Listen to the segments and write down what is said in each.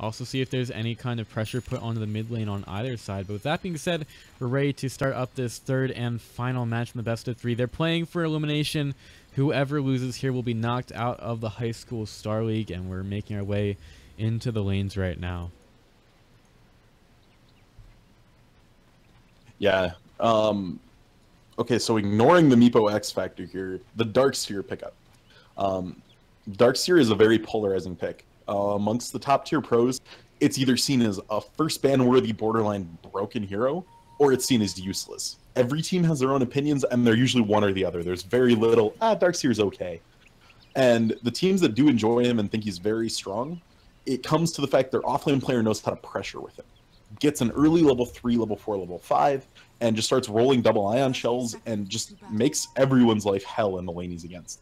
Also see if there's any kind of pressure put onto the mid lane on either side. But with that being said, we're ready to start up this third and final match in the best of three. They're playing for elimination. Whoever loses here will be knocked out of the high school star league, and we're making our way into the lanes right now. Yeah. Um, okay, so ignoring the Meepo X factor here, the Dark Seer pickup. Um, Dark Seer is a very polarizing pick. Uh, amongst the top tier pros, it's either seen as a first ban worthy borderline broken hero, or it's seen as useless. Every team has their own opinions, and they're usually one or the other. There's very little, ah, Dark Seer's okay. And the teams that do enjoy him and think he's very strong, it comes to the fact their offlane player knows how to pressure with him. Gets an early level 3, level 4, level 5, and just starts rolling double ion shells and just makes everyone's life hell in the lane he's against.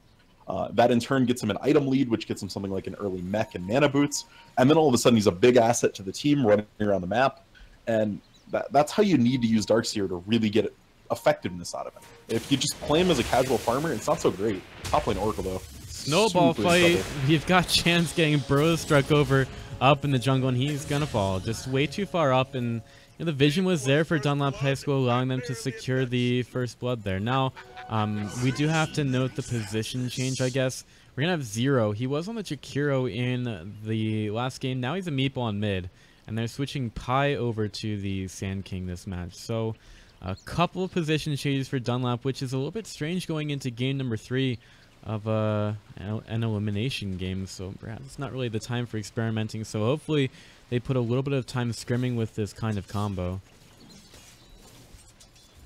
Uh, that in turn gets him an item lead, which gets him something like an early mech and mana boots. And then all of a sudden, he's a big asset to the team running around the map. And that, that's how you need to use Darkseer to really get effectiveness out of him. If you just play him as a casual farmer, it's not so great. Top lane Oracle, though. Snowball fight. You've got Chance getting bros struck over up in the jungle, and he's going to fall. Just way too far up, and know, the vision was there for Dunlap High School, allowing them to secure the first blood there. Now, um, we do have to note the position change, I guess. We're going to have Zero. He was on the Jakiro in the last game. Now he's a Meepo on mid. And they're switching Pi over to the Sand King this match. So a couple of position changes for Dunlap, which is a little bit strange going into game number three of uh, an elimination game. So perhaps it's not really the time for experimenting. So hopefully they put a little bit of time scrimming with this kind of combo.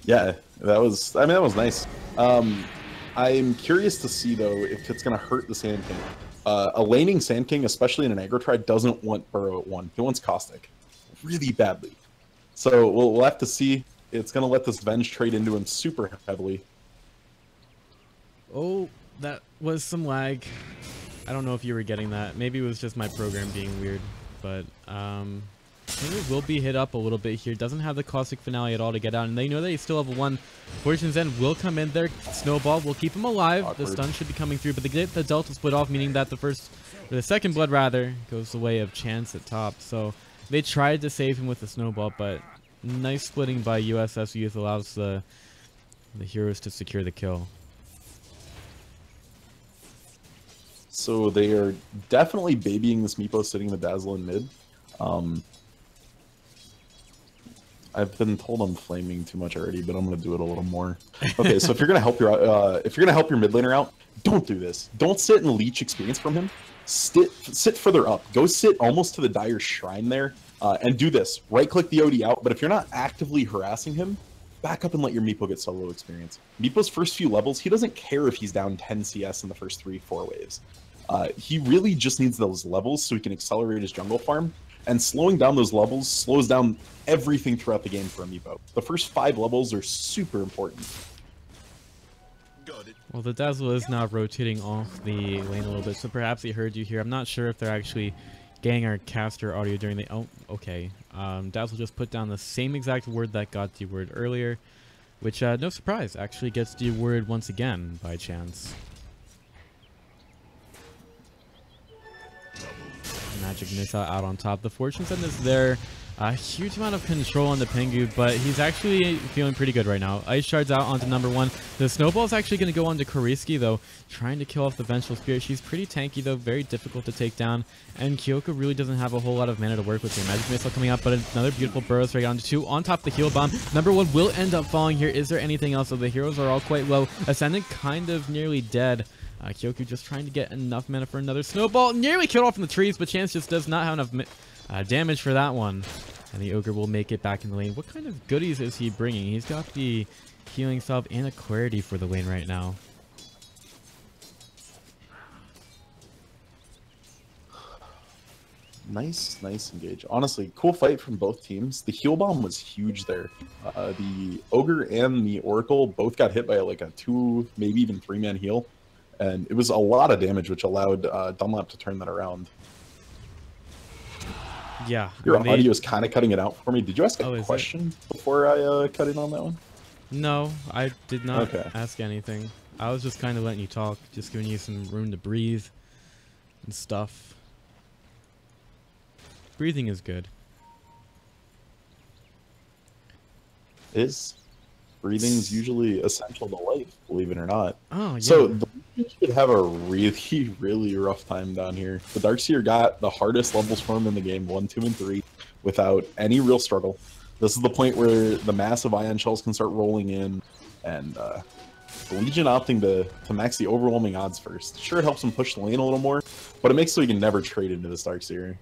Yeah, that was. I mean, that was nice. Um, I'm curious to see though if it's going to hurt the Sand King. Uh, a laning Sand King, especially in an aggro try, doesn't want Burrow at one. He wants Caustic, really badly. So we'll, we'll have to see. It's going to let this Venge trade into him super heavily. Oh, that was some lag. I don't know if you were getting that. Maybe it was just my program being weird, but um, will be hit up a little bit here. Doesn't have the Caustic Finale at all to get out. And they know they still have one. Fortune's End will come in there. Snowball will keep him alive. Awkward. The stun should be coming through. But they get the Delta split off, meaning that the first, or the second blood rather, goes the way of Chance at top. So they tried to save him with the Snowball, but nice splitting by USS Youth allows the, the heroes to secure the kill. So they are definitely babying this Meepo sitting in the Dazzle in mid. Um, I've been told I'm flaming too much already, but I'm gonna do it a little more. Okay, so if you're gonna help your uh, if you're gonna help your mid laner out, don't do this. Don't sit and leech experience from him. Sit sit further up. Go sit almost to the dire shrine there, uh, and do this. Right click the OD out. But if you're not actively harassing him, back up and let your Meepo get solo experience. Meepo's first few levels, he doesn't care if he's down 10 CS in the first three, four waves. Uh, he really just needs those levels so he can accelerate his jungle farm and slowing down those levels slows down everything throughout the game for Amiibo. The first five levels are super important. Well, the Dazzle is now rotating off the lane a little bit, so perhaps he heard you here. I'm not sure if they're actually getting our caster audio during the... Oh, okay. Um, Dazzle just put down the same exact word that got the word earlier, which, uh, no surprise, actually gets the word once again by chance. Magic Missile out on top. The Fortune's End is there. A huge amount of control on the Pingu, but he's actually feeling pretty good right now. Ice Shard's out onto number one. The Snowball is actually going to go onto Kariski, though, trying to kill off the Vengeful Spirit. She's pretty tanky, though, very difficult to take down. And Kyoko really doesn't have a whole lot of mana to work with here. Magic Missile coming up, but another beautiful Burrows right onto two. On top the Heal Bomb. Number one will end up falling here. Is there anything else? So the heroes are all quite low. Ascendant kind of nearly dead. Uh, Kyoku just trying to get enough mana for another snowball. Nearly killed off in the trees, but Chance just does not have enough uh, damage for that one. And the Ogre will make it back in the lane. What kind of goodies is he bringing? He's got the healing salve and a clarity for the lane right now. Nice, nice engage. Honestly, cool fight from both teams. The heal bomb was huge there. Uh, the Ogre and the Oracle both got hit by like a two, maybe even three man heal and it was a lot of damage, which allowed uh, Dunlap to turn that around. Yeah, your audio is kind of cutting it out for me. Did you ask a oh, question before I uh, cut in on that one? No, I did not okay. ask anything. I was just kind of letting you talk, just giving you some room to breathe and stuff. breathing is good. Is breathing's usually essential to life, believe it or not. Oh, yeah. So the Legion should have a really, really rough time down here. The Darkseer got the hardest levels for him in the game, one, two, and three, without any real struggle. This is the point where the massive ion shells can start rolling in, and uh, the Legion opting to, to max the overwhelming odds first. Sure, it helps him push the lane a little more, but it makes so he can never trade into this Darkseer.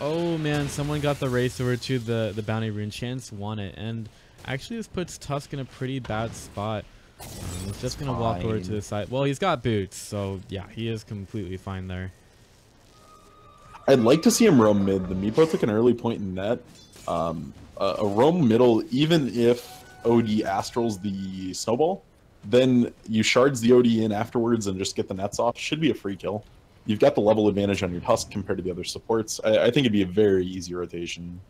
Oh man, someone got the race over to the, the bounty rune. Chance won it, and actually this puts Tusk in a pretty bad spot. He's just gonna walk over to the side. Well, he's got boots, so yeah, he is completely fine there. I'd like to see him roam mid. The Meepo took an early point in net. Um, a, a roam middle, even if OD astrals the snowball, then you shards the OD in afterwards and just get the nets off. Should be a free kill. You've got the level advantage on your Tusk compared to the other supports. I, I think it'd be a very easy rotation.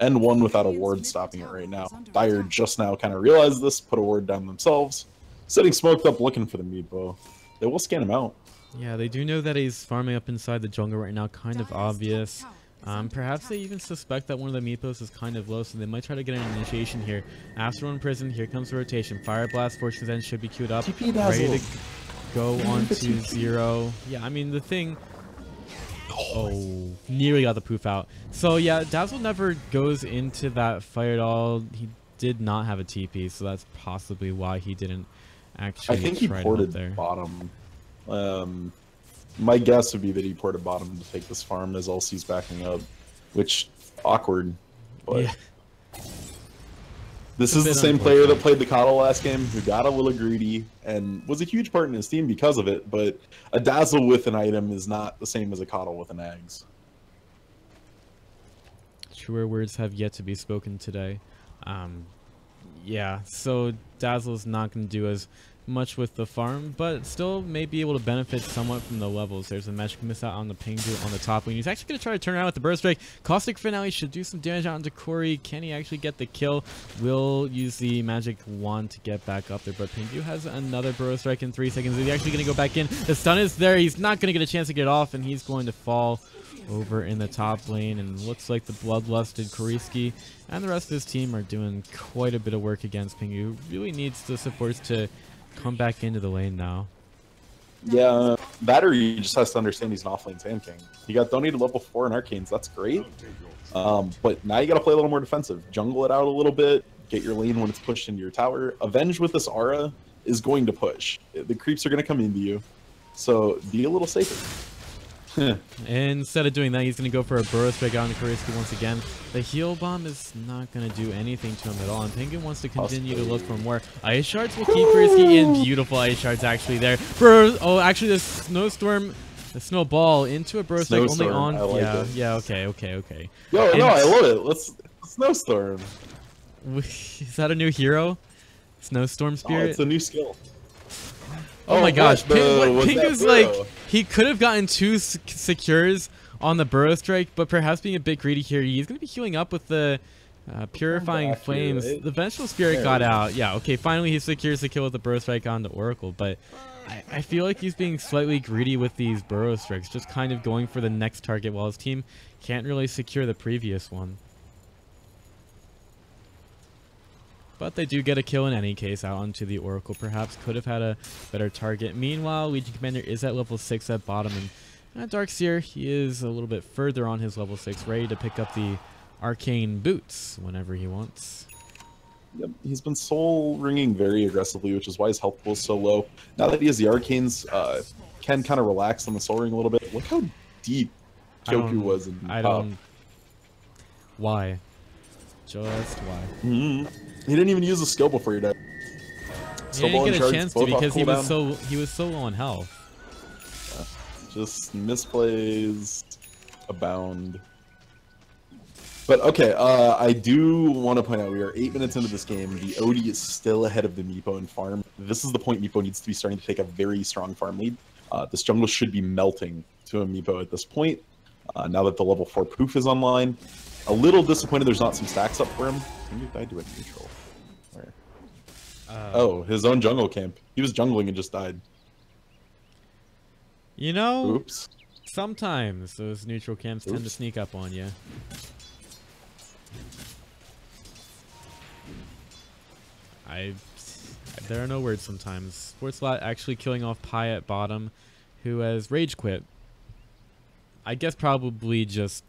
And one without a ward stopping it right now. Dire just now kind of realized this, put a ward down themselves. Sitting smoked up looking for the Meepo. They will scan him out. Yeah, they do know that he's farming up inside the jungle right now, kind of obvious. Um, perhaps they even suspect that one of the Meepos is kind of low, so they might try to get an initiation here. Astral Imprison, here comes the rotation. Fire Blast, Fortune's End should be queued up. TP Ready to go on to zero. Yeah, I mean, the thing... Oh, nearly got the poof out. So yeah, Dazzle never goes into that fight at all. He did not have a TP, so that's possibly why he didn't actually I think he ported there. bottom. Um, my guess would be that he ported bottom to take this farm as LC's backing up, which awkward. But Yeah. This is the same player that played the Coddle last game, who got a little greedy and was a huge part in his team because of it. But a dazzle with an item is not the same as a Coddle with an Ags. Truer words have yet to be spoken today. Um, yeah, so Dazzle's not going to do as much with the farm, but still may be able to benefit somewhat from the levels. There's a magic miss out on the Pingu on the top lane. He's actually going to try to turn around with the burrow strike. Caustic Finale should do some damage onto Corey. Can he actually get the kill? Will use the magic wand to get back up there, but Pingu has another burrow strike in three seconds. Is he actually going to go back in? The stun is there. He's not going to get a chance to get off, and he's going to fall over in the top lane and looks like the bloodlusted Kuriski and the rest of his team are doing quite a bit of work against Pingu. Really needs the supports to come back into the lane now. Yeah, Battery just has to understand he's an offlane Sand King. He got donated level 4 in Arcanes, that's great. Um, but now you gotta play a little more defensive. Jungle it out a little bit, get your lane when it's pushed into your tower. Avenge with this aura is going to push. The creeps are gonna come into you. So be a little safer. Instead of doing that, he's going to go for a burrow strike out on Kuriski once again. The heal bomb is not going to do anything to him at all, and Pingu wants to continue to look for more. Ice shards will keep Kuriski in. Beautiful ice shards actually there. Burrow, oh, actually the snowstorm, the snowball into a burrow strike only on. Like yeah, it. yeah, okay, okay, okay. Yo, And- no, I love it. Let's snowstorm. Is that a new hero? Snowstorm Oh, Spirit? it's a new skill. Oh, Oh, my gosh, what the- Ping, what, what's Ping that is like he could have gotten two secures on the burrow strike, but perhaps being a bit greedy here, he's going to be healing up with the uh, purifying back here, flames. right? The vengeful spirit There got out. Yeah, okay, finally he secures the kill with the burrow strike on the oracle, but I, I feel like he's being slightly greedy with these burrow strikes, just kind of going for the next target while his team can't really secure the previous one. But they do get a kill in any case out onto the Oracle. Perhaps could have had a better target. Meanwhile, Legion Commander is at level 6 at bottom. And uh, Darkseer, he is a little bit further on his level 6, ready to pick up the Arcane Boots whenever he wants. Yep, he's been soul ringing very aggressively, which is why his health pool is so low. Now that he has the arcanes, uh, can kind of relax on the soul ring a little bit. Look how deep Kyoku was in I don't... Why? Just why? Mhm. He didn't even use the skill before he died. He didn't get a chance to because he was so he was so low on health. Just misplays abound. But okay, uh, I do want to point out we are eight minutes into this game. The OD is still ahead of the Meepo in farm. This is the point Meepo needs to be starting to take a very strong farm lead. Uh, this jungle should be melting to a Meepo at this point. Uh, now that the level four poof is online, a little disappointed there's not some stacks up for him. I think he died to a neutral. Where? Uh, Oh, his own jungle camp. He was jungling and just died. You know, Oops. Sometimes those neutral camps tend to sneak up on you. I, there are no words sometimes. Sportslot actually killing off Pi at bottom, who has rage quit. I guess probably just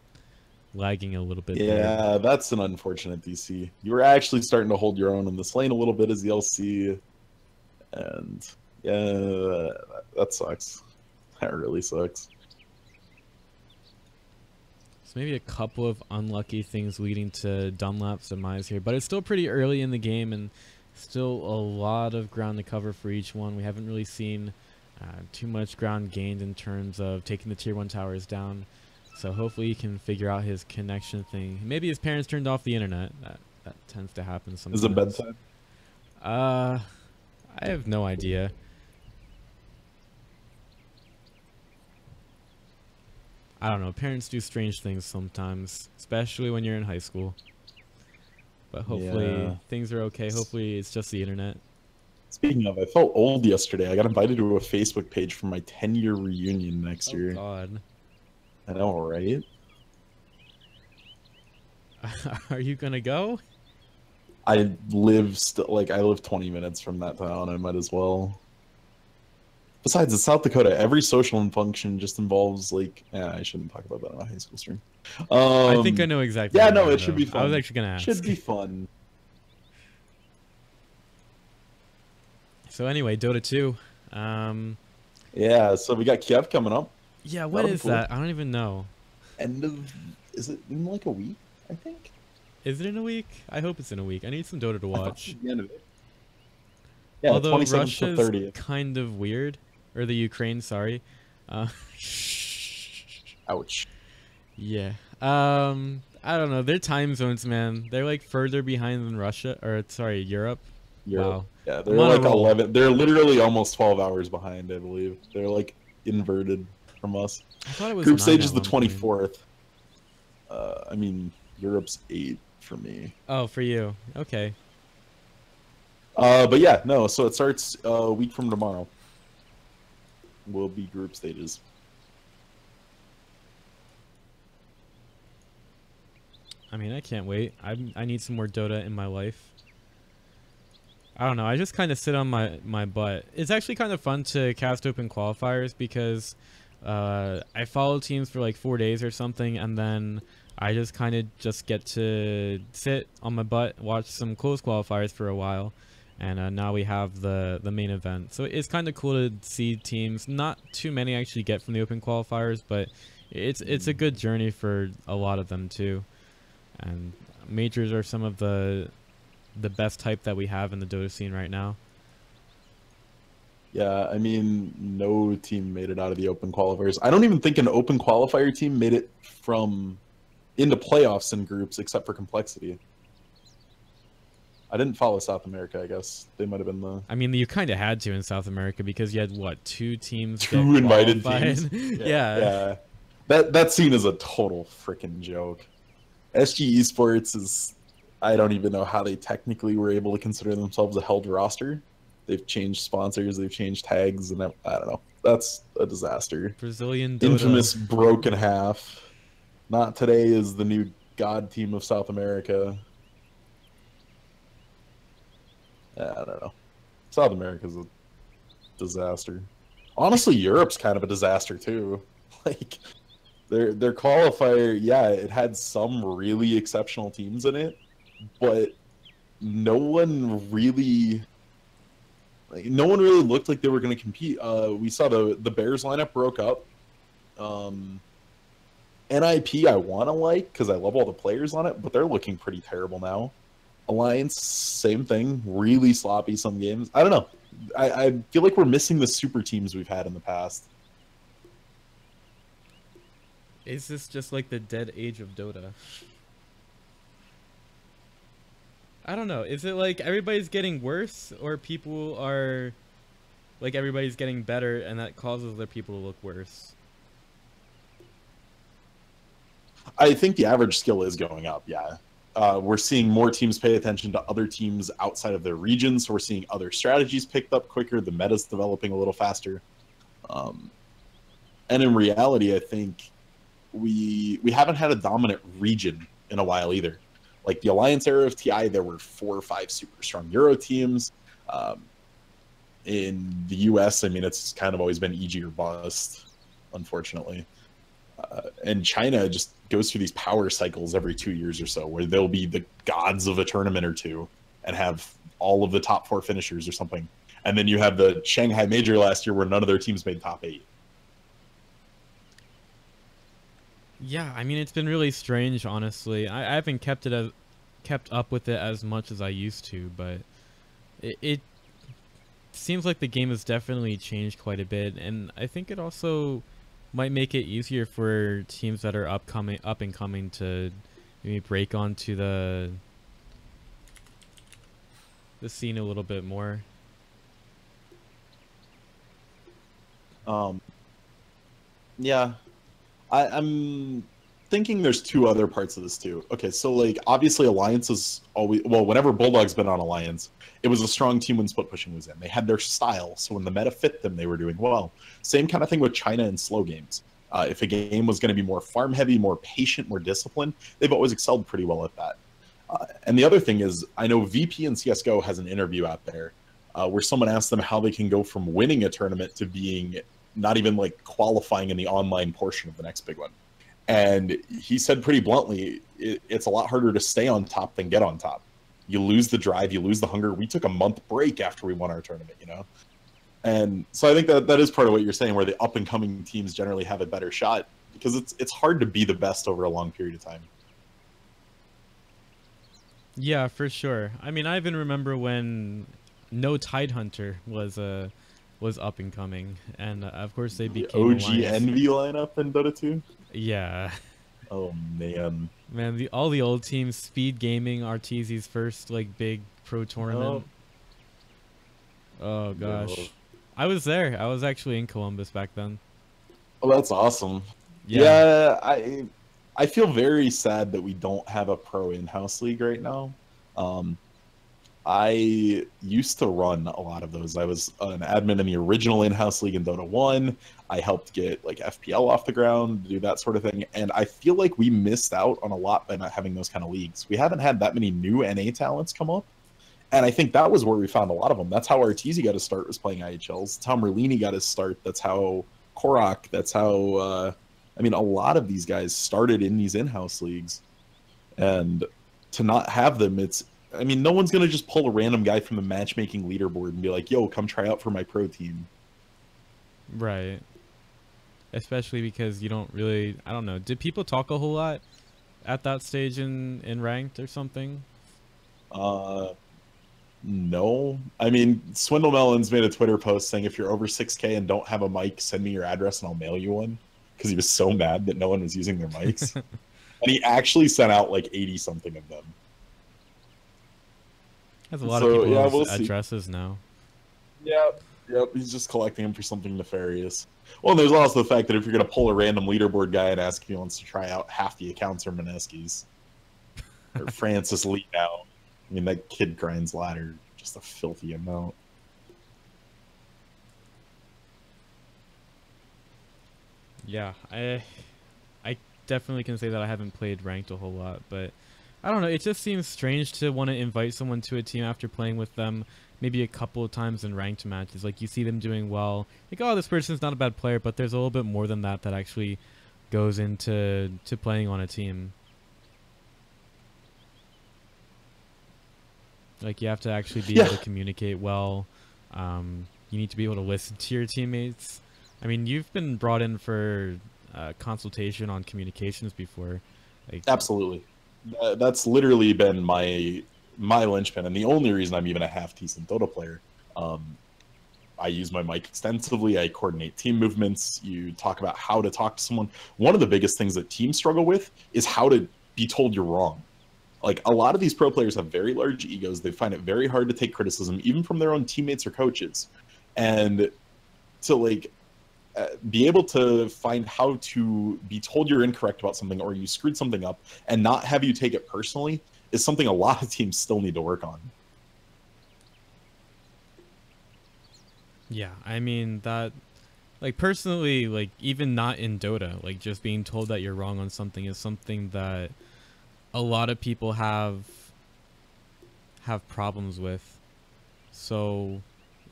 lagging a little bit. there. Yeah, that's an unfortunate DC. You were actually starting to hold your own in this lane a little bit as the LC, and yeah, that, that sucks. That really sucks. So maybe a couple of unlucky things leading to Dunlap's demise here, but it's still pretty early in the game and still a lot of ground to cover for each one. We haven't really seen uh, too much ground gained in terms of taking the tier one towers down. So hopefully he can figure out his connection thing. Maybe his parents turned off the internet. That that tends to happen sometimes. Is it bedtime? Uh, I have no idea. I don't know. Parents do strange things sometimes, especially when you're in high school. But hopefully Yeah. things are okay. Hopefully it's just the internet. Speaking of, I felt old yesterday. I got invited to a Facebook page for my 10 year reunion next Oh year. God, I know, right? are you gonna go? I live st- like I live 20 minutes from that town. I might as well. Besides, it's South Dakota. Every social function just involves like. Yeah, I shouldn't talk about that on a high school stream. Um, I think I know exactly. yeah, no, it gonna should be fun. I was actually gonna ask. Should be fun. So anyway, Dota 2. Um, Yeah, so we got Kiev coming up. Yeah, what is That'll be is cool. that? I don't even know. End of. Is it in like a week? I think. Is it in a week? I hope it's in a week. I need some Dota to I thought it watch. the end of it. Yeah, Although 27th to Russia's kind of weird, or the Ukraine, sorry. Uh, Ouch. yeah. Um, I don't know. Their time zones, man. They're like further behind than Russia, or sorry, Europe. Europe. Wow. Yeah, they're I'm on a like roll. 11. They're literally almost 12 hours behind, I believe. They're like inverted from us. I thought it was Group stage is the 24th. Uh, I mean, Europe's 8 for me. Oh, for you. Okay. Uh, but yeah, no, so it starts uh, a week from tomorrow. Will be group stages. I mean, I can't wait. I I need some more Dota in my life. I don't know. I just kind of sit on my my butt. It's actually kind of fun to cast open qualifiers because uh, I follow teams for like four days or something, and then I just kind of just get to sit on my butt, watch some close qualifiers for a while, and uh, now we have the the main event. So it's kind of cool to see teams. Not too many actually get from the open qualifiers, but it's it's a good journey for a lot of them too. And majors are some of the the best type that we have in the Dota scene right now. Yeah, I mean, no team made it out of the open qualifiers. I don't even think an open qualifier team made it from into playoffs in groups except for complexity. I didn't follow South America, I guess. They might have been the I mean, you kind of had to in South America because you had what two teams? two invited teams. yeah. yeah. That that scene is a total freaking joke. SG Esports is I don't even know how they technically were able to consider themselves a held roster. They've changed sponsors, they've changed tags, and I, I don't know. That's a disaster. Brazilian Dota. Infamous broken half. Not today is the new god team of South America. Yeah, I don't know. South America's a disaster. Honestly, Europe's kind of a disaster too. Like their their qualifier, yeah, it had some really exceptional teams in it, but no one really like, no one really looked like they were going to compete. Uh, we saw the the Bears lineup broke up. Um, NIP I want to like because I love all the players on it, but they're looking pretty terrible now. Alliance, same thing, really sloppy some games. I don't know. I, I feel like we're missing the super teams we've had in the past. Is this just like the dead age of Dota? I don't know. Is it like everybody's getting worse, or people are like everybody's getting better, and that causes other people to look worse? I think the average skill is going up. Yeah, uh, we're seeing more teams pay attention to other teams outside of their region, so we're seeing other strategies picked up quicker. The meta's developing a little faster, um, and in reality, I think we we haven't had a dominant region in a while either. Like the Alliance era of TI, there were four or five super strong Euro teams. Um, in the US, I mean, it's kind of always been EG or bust, unfortunately. Uh, and China just goes through these power cycles every two years or so, where they'll be the gods of a tournament or two and have all of the top four finishers or something. And then you have the Shanghai Major last year, where none of their teams made top eight. Yeah, I mean it's been really strange, honestly. I, I haven't kept it as kept up with it as much as I used to, but it, it seems like the game has definitely changed quite a bit, and I think it also might make it easier for teams that are upcoming, up and coming to maybe break onto the the scene a little bit more. Um, yeah, I, I'm thinking there's two other parts of this too. Okay, so like obviously Alliance is always well. Whenever Bulldog's been on Alliance, it was a strong team when split pushing was in. They had their style, so when the meta fit them, they were doing well. Same kind of thing with China and slow games. Uh, if a game was going to be more farm heavy, more patient, more disciplined, they've always excelled pretty well at that. Uh, and the other thing is, I know VP and CS:GO has an interview out there uh, where someone asked them how they can go from winning a tournament to being not even like qualifying in the online portion of the next big one. And he said pretty bluntly, it, it's a lot harder to stay on top than get on top. You lose the drive, you lose the hunger. We took a month break after we won our tournament, you know? And so I think that that is part of what you're saying, where the up and coming teams generally have a better shot because it's it's hard to be the best over a long period of time. Yeah, for sure. I mean, I even remember when no Tidehunter was uh was up and coming, and uh, of course they became the OG Alliance. Envy lineup in Dota 2. Yeah. Oh man. Man, the all the old teams, Speed Gaming, Arteezy's first like big pro tournament. Oh, oh gosh. No. I was there. I was actually in Columbus back then. Oh, that's awesome. Yeah. yeah, I I feel very sad that we don't have a pro in-house league right now. Um, I used to run a lot of those. I was an admin in the original in-house league in Dota 1. I helped get like FPL off the ground, do that sort of thing. And I feel like we missed out on a lot by not having those kind of leagues. We haven't had that many new NA talents come up. And I think that was where we found a lot of them. That's how Arteezy got his start was playing IHLs. How Merlini got his start. That's how Korok. That's how uh, I mean a lot of these guys started in these in-house leagues. And to not have them, it's I mean, no one's gonna just pull a random guy from the matchmaking leaderboard and be like, "Yo, come try out for my pro team." Right. Especially because you don't really, I don't know. Did people talk a whole lot at that stage in in ranked or something? Uh, no. I mean, Swindle Melons made a Twitter post saying, "If you're over 6K and don't have a mic, send me your address and I'll mail you one." Because he was so mad that no one was using their mics, and he actually sent out like 80 something of them. Has a lot so, of people yeah, we'll addresses uh, see. now. Yep. Yep. He's just collecting them for something nefarious. Well, and there's also the fact that if you're going to pull a random leaderboard guy and ask if he wants to try out, half the accounts are Mineski's. or Francis Lee now. I mean, that kid grinds ladder just a filthy amount. Yeah, I I definitely can say that I haven't played ranked a whole lot, but I don't know. It just seems strange to want to invite someone to a team after playing with them maybe a couple of times in ranked matches. Like you see them doing well, like oh, this person's not a bad player, but there's a little bit more than that that actually goes into to playing on a team. Like you have to actually be yeah. able to communicate well. Um, you need to be able to listen to your teammates. I mean, you've been brought in for uh, consultation on communications before. Like, Absolutely that's literally been my my linchpin, and the only reason I'm even a half decent Dota player. Um, I use my mic extensively. I coordinate team movements. You talk about how to talk to someone. One of the biggest things that teams struggle with is how to be told you're wrong. Like a lot of these pro players have very large egos. They find it very hard to take criticism, even from their own teammates or coaches. And to like uh, be able to find how to be told you're incorrect about something or you screwed something up and not have you take it personally is something a lot of teams still need to work on. Yeah, I mean that like personally, like even not in Dota, like just being told that you're wrong on something is something that a lot of people have have problems with. So,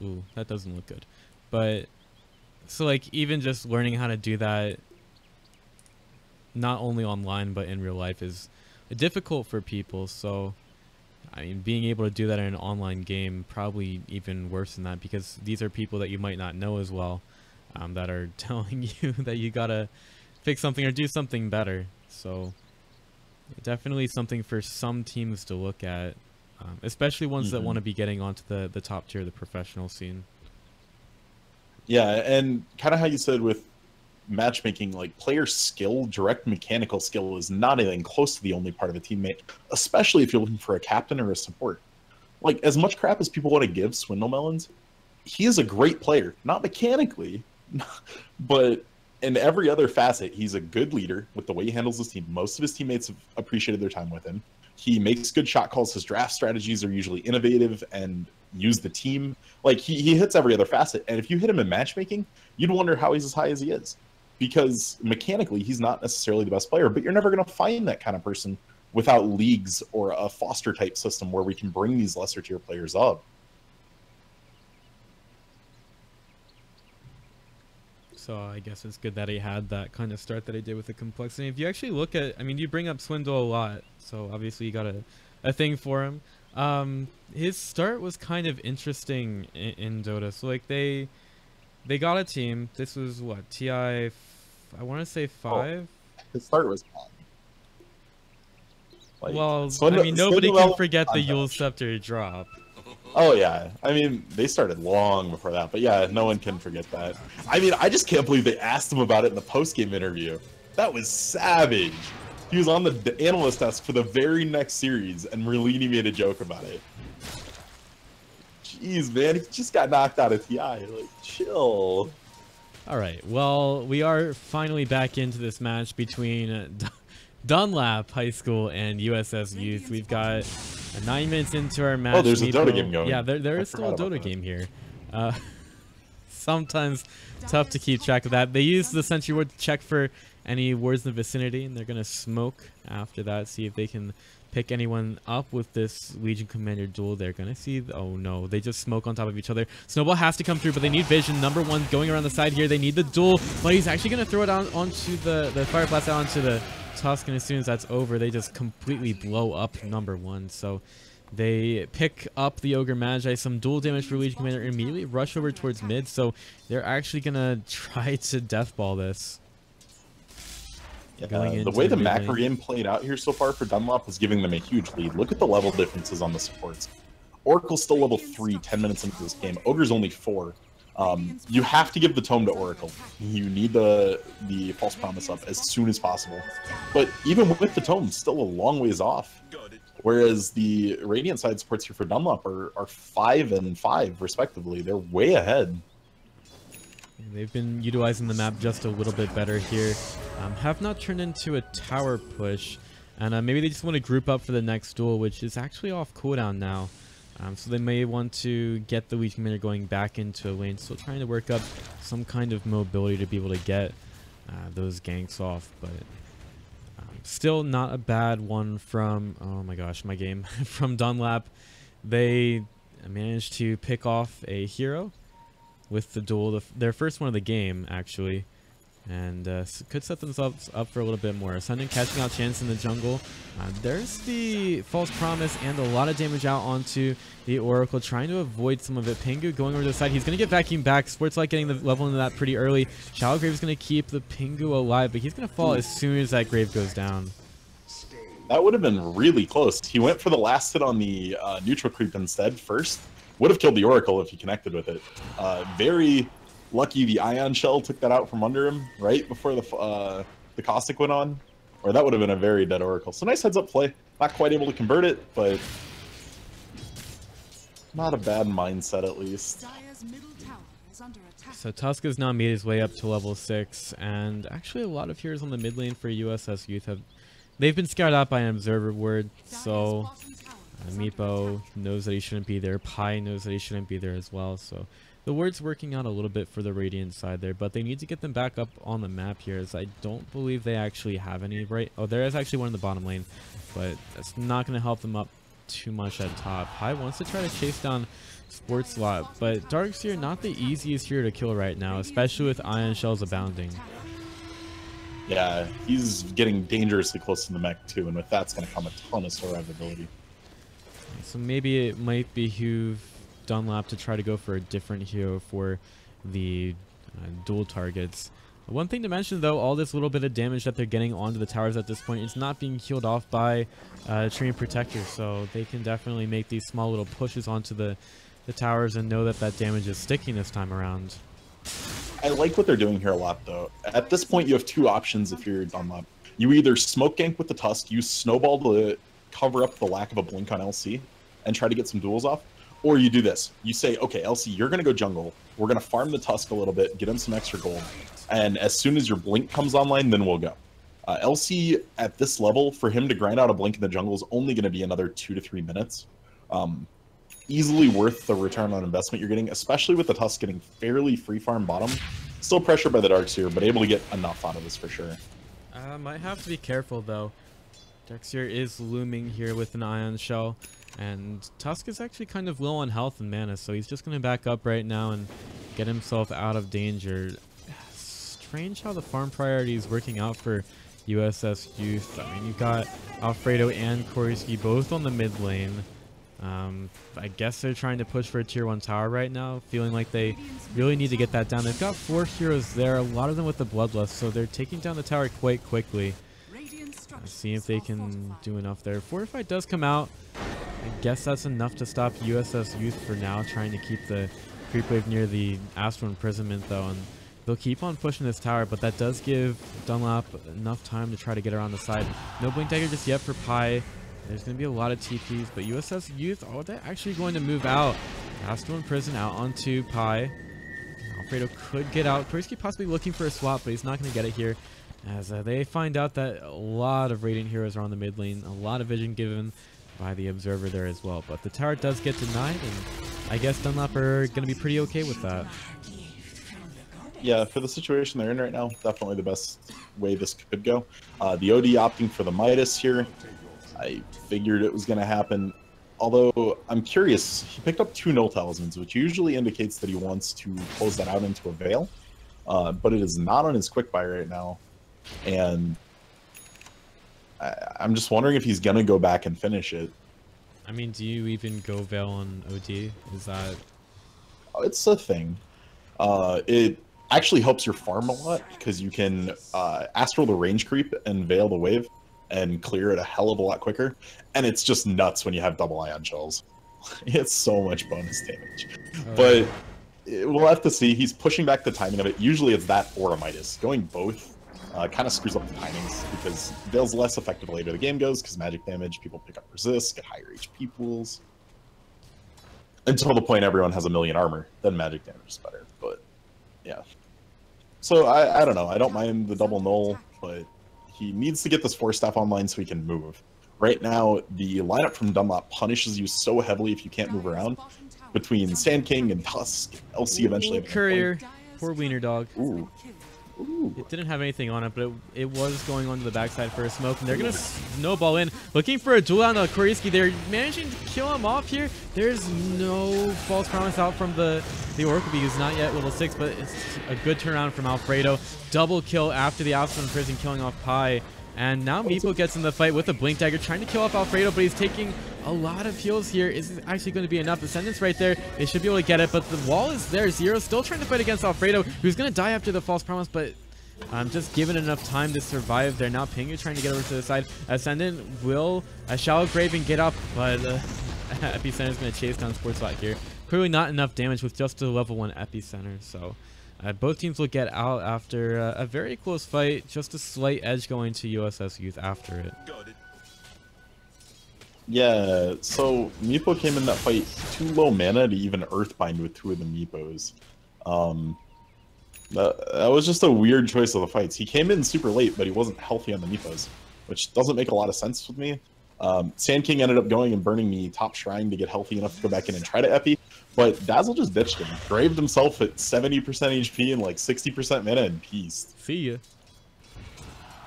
ooh, that doesn't look good. But so like even just learning how to do that not only online but in real life is difficult for people. So I mean, being able to do that in an online game probably even worse than that because these are people that you might not know as well um, that are telling you that you gotta fix something or do something better. So definitely something for some teams to look at, um, especially ones mm-hmm. that want to be getting onto the the top tier of the professional scene. Yeah, and kind of how you said with matchmaking, like player skill, direct mechanical skill is not anything close to the only part of a teammate, especially if you're looking for a captain or a support. Like, as much crap as people want to give Swindle Melons, he is a great player. Not mechanically, but in every other facet, he's a good leader with the way he handles his team. Most of his teammates have appreciated their time with him. He makes good shot calls. His draft strategies are usually innovative and use the team. Like he, he hits every other facet. And if you hit him in matchmaking, you'd wonder how he's as high as he is because mechanically he's not necessarily the best player, but you're never going to find that kind of person without leagues or a foster type system where we can bring these lesser tier players up. So I guess it's good that he had that kind of start that he did with the complexity. If you actually look at, I mean, you bring up Swindle a lot, so obviously you got a, a thing for him. Um, his start was kind of interesting in, in Dota. So like they they got a team. This was what TI. I want to say five. Oh, his start was fun. Like, well, I mean, nobody can forget the Eul Scepter drop. Oh yeah, I mean they started long before that, but yeah, no one can forget that. I mean, I just can't believe they asked him about it in the post game interview. That was savage. He was on the analyst desk for the very next series, and Merlini made a joke about it. Jeez, man, he just got knocked out of TI. Like, chill. All right. Well, we are finally back into this match between Dunlap High School and USS Youth. We've got nine minutes into our match. Oh, there's a Dota game going. Yeah, there, there is still a Dota game here. Uh, sometimes tough to keep track of that. They use the sentry ward to check for any wards in the vicinity, and they're going to smoke after that, see if they can pick anyone up with this Legion Commander duel. They're going to see... oh, no. They just smoke on top of each other. Snowball has to come through, but they need vision. Number one going around the side here. They need the duel, but he's actually going to throw it on, onto the, the Fire Blast out onto the Tusk, and as soon as that's over, they just completely blow up number one. So they pick up the Ogre Magi, some duel damage for Legion Commander, and immediately rush over towards mid. So they're actually going to try to deathball this. Yeah, uh, the way the, the macro game played out here so far for Dunlap is giving them a huge lead. Look at the level differences on the supports. Oracle's still level 3 10 minutes into this game. Ogre's only 4. Um, you have to give the tome to Oracle. You need the the false promise up as soon as possible. But even with the tome, still a long ways off. Whereas the Radiant side supports here for Dunlap are, are 5 and 5, respectively. They're way ahead. They've been utilizing the map just a little bit better here. Um, have not turned into a tower push. And uh, maybe they just want to group up for the next duel, which is actually off cooldown now. Um, so they may want to get the Legion Commander going back into a lane. Still trying to work up some kind of mobility to be able to get uh, those ganks off. But um, still not a bad one from, oh my gosh, my game, from Dunlap. They managed to pick off a hero with the duel, the, their first one of the game, actually. And uh, could set themselves up for a little bit more. Ascendant catching out Chance in the jungle. Uh, there's the False Promise and a lot of damage out onto the Oracle, trying to avoid some of it. Pingu going over to the side. He's going to get vacuum back. Sports like getting the level into that pretty early. Shallow Grave is going to keep the Pingu alive, but he's going to fall as soon as that Grave goes down. That would have been really close. He went for the last hit on the uh, neutral creep instead first. Would have killed the Oracle if he connected with it. Uh, very lucky the Ion Shell took that out from under him right before the uh, the Caustic went on. Or that would have been a very dead Oracle. So nice heads up play. Not quite able to convert it, but not a bad mindset at least. So Tuska's now made his way up to level 6, and actually a lot of heroes on the mid lane for USS Youth have... They've been scouted out by an Observer ward, so uh, Meepo knows that he shouldn't be there. Pi knows that he shouldn't be there as well. So the word's working out a little bit for the Radiant side there, but they need to get them back up on the map here as I don't believe they actually have any right. Oh, there is actually one in the bottom lane, but that's not going to help them up too much at top. High wants to try to chase down Sportslot, but Darkseer not the easiest here to kill right now, especially with Ion Shells abounding. Yeah, he's getting dangerously close to the mech too, and with that's going to come a ton of survivability. So maybe it might be behoove Dunlap to try to go for a different hero for the uh, duel targets. One thing to mention though, all this little bit of damage that they're getting onto the towers at this point is not being healed off by uh, Treant Protector, so they can definitely make these small little pushes onto the, the towers and know that that damage is sticking this time around. I like what they're doing here a lot, though. At this point, you have two options if you're Dunlap. You either smoke gank with the Tusk, use Snowball to cover up the lack of a blink on LC, and try to get some duels off, or you do this. You say, okay, LC, you're going to go jungle. We're going to farm the Tusk a little bit, get him some extra gold, and as soon as your blink comes online, then we'll go. Uh, LC, at this level, for him to grind out a blink in the jungle is only going to be another two to three minutes. Um, easily worth the return on investment you're getting, especially with the Tusk getting fairly free farm bottom. Still pressured by the Darkseer, but able to get enough out of this for sure. Uh, might have to be careful though. Darkseer is looming here with an Ion Shell, and Tusk is actually kind of low on health and mana, so he's just going to back up right now and get himself out of danger. Strange how the farm priority is working out for USS Youth. I mean, you've got Alfredo and Korisky both on the mid lane. Um, I guess they're trying to push for a tier 1 tower right now, feeling like they really need to get that down. They've got four heroes there, a lot of them with the Bloodlust, so they're taking down the tower quite quickly. Let's see if they can do enough there. Fortify does come out. I guess that's enough to stop USS Youth for now, trying to keep the creep wave near the Astral Imprisonment though, and they'll keep on pushing this tower, but that does give Dunlap enough time to try to get around the side. No Blink Dagger just yet for Pi. There's going to be a lot of TPs, but USS Youth, oh, they're actually going to move out. Astral Imprison out onto Pi. Alfredo could get out. Korisky possibly looking for a swap, but he's not going to get it here. As uh, they find out that a lot of Radiant heroes are on the mid lane. A lot of vision given by the Observer there as well. But the tower does get denied, and I guess Dunlap are going to be pretty okay with that. Yeah, for the situation they're in right now, definitely the best way this could go. Uh, the OD opting for the Midas here. I figured it was going to happen. Although I'm curious, he picked up two null talismans, which usually indicates that he wants to close that out into a veil. Uh, but it is not on his quick buy right now. And I, am just wondering if he's going to go back and finish it. I mean, do you even go veil on OD? Is that... Oh, it's a thing. Uh, it actually helps your farm a lot because you can uh, astral the range creep and veil the wave and clear it a hell of a lot quicker. And it's just nuts when you have double ion shells. it's so much bonus damage. Oh, but we'll have to see. He's pushing back the timing of it. Usually it's that or a Midas. Going both uh, kind of screws up the timings because Veil's less effective later the game goes because magic damage, people pick up resist, get higher HP pools. Until the point everyone has a million armor, then magic damage is better. But yeah. So I, I don't know. I don't mind the double null, but he needs to get this Force Staff online so he can move. Right now, the lineup from Dunlap punishes you so heavily if you can't move around. Between Sand King and Tusk, LC eventually. Courier, poor wiener dog. Ooh. Ooh. It didn't have anything on it, but it, it was going on to the backside for a smoke, and they're going to snowball in. Looking for a duel on the Korisky. They're managing to kill him off here. There's no false promise out from the, the Oracle who's not yet level 6, but it's a good turnaround from Alfredo. Double kill after the Astral Prison killing off Pi. And now Meepo gets in the fight with a Blink Dagger, trying to kill off Alfredo, but he's taking a lot of heals here. Is this actually going to be enough? Ascendance right there. They should be able to get it, but the wall is there. Zero still trying to fight against Alfredo, who's going to die after the false promise, but um, just given enough time to survive there. Now Pingu trying to get over to the side. Ascendant will a shallow grave and get up, but uh, Epicenter is going to chase down Sportslot here. Clearly not enough damage with just a level 1 Epicenter, so... Uh, both teams will get out after uh, a very close fight, just a slight edge going to USS Youth after it. Yeah, so Meepo came in that fight too low mana to even Earthbind with two of the Meepos. Um, that, that was just a weird choice of the fights. He came in super late, but he wasn't healthy on the Meepos, which doesn't make a lot of sense with me. Um, Sand King ended up going and burning me top shrine to get healthy enough to go back in and try to epi, but Dazzle just ditched him. Graved himself at 70% HP and like 60% mana and peace. See ya.